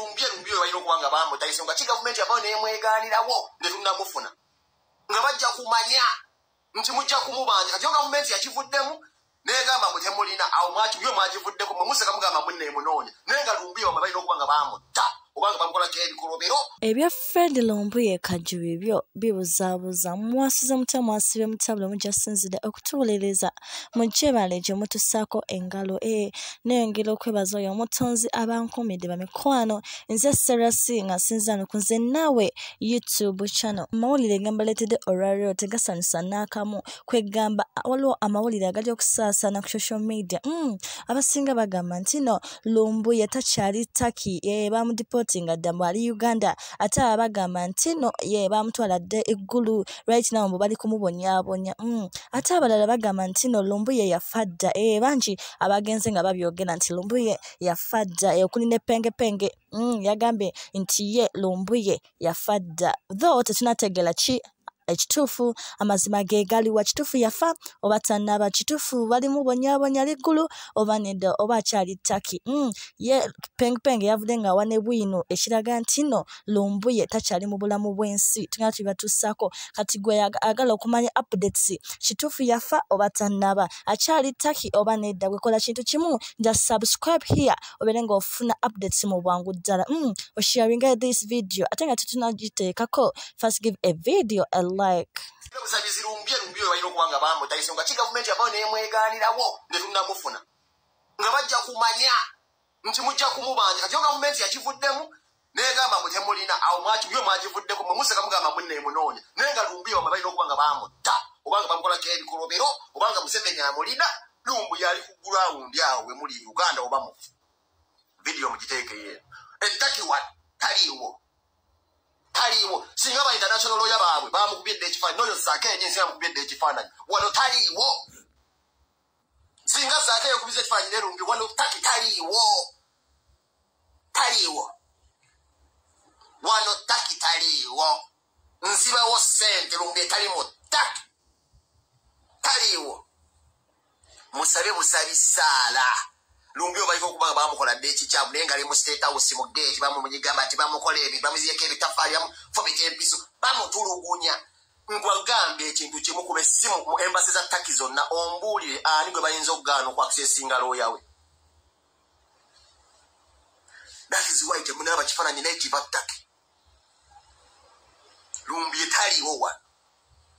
lumbye we balina okuba nga bamutayise nga ki gavumenti yabayo nemweganirawo netunamufuna nga bajja kumanya nti mujja kumubanja kati yo gavumenti yakivuddemu negamba mbu temulina awo yo mwagivuddeko mwe museka mugamba munneemunoonya naye nga lumbye wamwe balina okuba nga bamutta obanga bamukolako ebikolobero ebya fred lumbuye kajju bibyo bibuzaabuza. Mwasize mutya mwasibe mutabula mugyasinzidde okutuwuliriza mujjebale gye mutussaako engalo. E neyongera okwebaza oyo omutonzi abankumidde bamikwano nze serasi nga sinzano ku nze naawe youtube channel. Amawulire gambaleetedde olwaliro tegasanyusa n'akamu kwegamba waliwo amawulire agali okusaasaana ku social media. Mm, abasinga bagamba nti no lumbuye takyali taki e, dda mbu ali uganda ate aba bagamba nti no ye bamutwala dde eggulu right now mbu bali kumubonyaabonya mm. ate abalala bagamba nti no lumbuye yafa dda e, bangi abagenze nga babyogera nti lumbuye yafa dda e, okuli nepengepenge mm, yagambye nti ye lumbuye yafa dda tho tetunategeera ki ekituufu amazima ge galiwa kituufu yafa oba tannaba kituufu balimu bonyaabonya liggulu oba nedda oba akyali ttaki mm. ye pengpeng yavudde nga awa ne bwino ekiraga nti no lumbuye takyali mu bulamu bw'ensi tugenda tubibatuusaako kati gwe agala okumanya updates kituufu yafa oba tannaba akyali ttaki oba nedda gwekola kintu kimu nja subscribe here obeere ng'ofuna updates mu bwangu ddala mm. osharinga this video ate nga tetunagiteekako first give a video a like busabizi lumbye lumbye we balina okuba nga bamutayise nga ki gavumenti yabayo nemweganirawo netunamufuna nga bajja kumanya nti mujja kumubanja. Kati yo gavumenti yakivuddemu negamba mbu temulina. Awo yo mwagivuddeko mwe museka mugamba munneemunoonya naye nga lumbye wamwe balina okuba nga bamutta. Obanga bamukolako ebikolobero obanga museveni amulina lumbu yali ku gulawundi awo we muli uganda oba mufu vidiyo mugiteekeyo. Ettakiwa taliiwo taliiwo singa ba international lawyer baabwe bamukubye dde ekifaananyi. Noyo zaake yenye nsi bamukubye dde ekifaananyi. Wano taliiwo. Singa zaake yekubiza ekifaananyi nerumbi wano taki taliiwo. Taliiwo. Wano taki taliiwo. Nsibawo sente lumbi etali mu taki. Taliiwo. Musabe busabi saala lumbi obaliko okuba nga bamukola dde ekikyamu naye nga ali mu state house mu gate bamumugamba nti bamukola ebi bamuziyeko ebitafaali bamufobika empiso bamutulugunya. Ngwagambe ekintu kimu kuba essimu mu embasi za taki zonna ombuulire ani gwe bayinza okugaana okwakusesinga looya we? That is why temunaaba kifaananyi naye kiva taki lumbi etaliiwo wano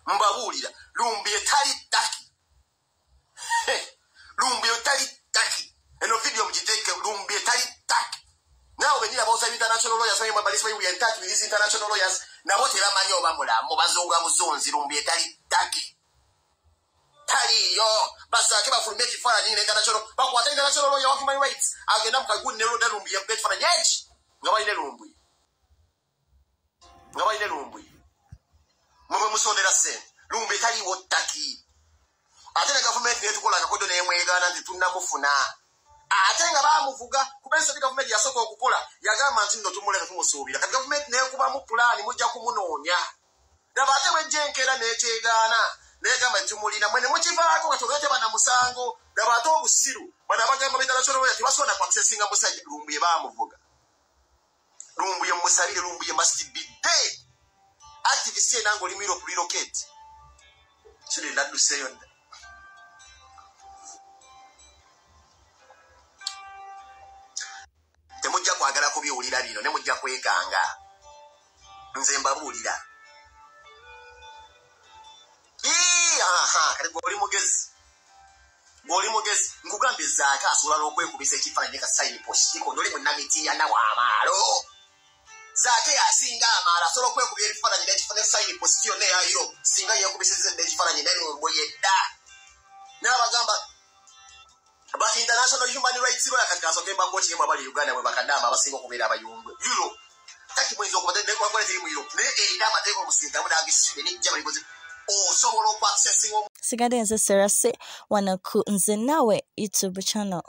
mbabuulira lumbi etali taki entaki with these international lawyers nabo tebamanyi oba mulamu bazunga buzunzi lumbi etali taki taliyo basake bafulume ekifaananyi international bakwata international lawyer wa human rights agenda mukaguni nerode lumbi yavuga ekifaananyi eki nga balina lumbi nga balina lumbi mwemwe musondera sente lumbi etaliwo ttaki ate ne gavumenti netukola akakodo nemwegaana nti tunnamufuna ate nga bamuvuga kubensa ti gavumenti yasooka okukola yagamba nti nno tumuleka tumusuubira. Kati gavumenti nekubamu pulaani mujja kumunoonya daba ate bwejja enkeera nekyegaana negamba nti tumulina mwene mukivaako kati olwete banamusango daba ate obusiru bano abagamba bintanakyoloya tebasobola kwakusesinga musajja lumbuye bamuvuga lumbuye musabire lumbuye must be dead activist ena nga oli mu europe relocate kino nadduseeyo dda kubiwulira bino ne mujja kwekanga. Nze mbabuulira. Kati gweoli mugezi gweoli mugezi nkugambye zaake asobola n'okwekubisa ekifaananyi ka saini postiko noli munamitiana w'amaalo zaake yasinga amaalo asobola okwekubya ebifaananyi posti yonna eyayiro singa yeekubisiza edda ekifaananyi nenumbu yedda. N'abagamba ba international human rights lawyer kati kasoke mbango kiyemu abali uganda bwe bakadama abasinga okubeera abayungwe euro kati muyinza okubateekwakola teri mu europe naye erina amateeka okusingamu n'agesire nejja balikoze osobola okwakisesinga sigadde nze serase wano ku nze naawe youtube channel